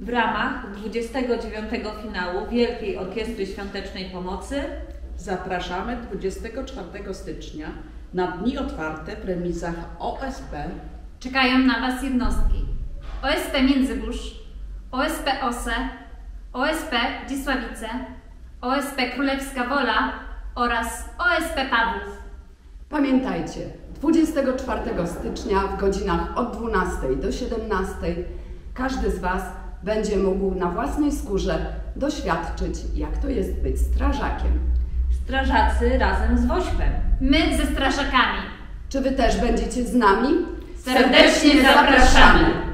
W ramach 29 finału Wielkiej Orkiestry Świątecznej Pomocy Zapraszamy 24 stycznia na dni otwarte w remizach OSP Czekają na Was jednostki OSP Międzybórz, OSP OSE, OSP Dzisławice, OSP Królewska Wola oraz OSP Pawłów. Pamiętajcie, 24 stycznia w godzinach od 12 do 17 każdy z Was będzie mógł na własnej skórze doświadczyć, jak to jest być strażakiem. Strażacy razem z Wośpem. My ze strażakami. Czy Wy też będziecie z nami? Serdecznie zapraszamy.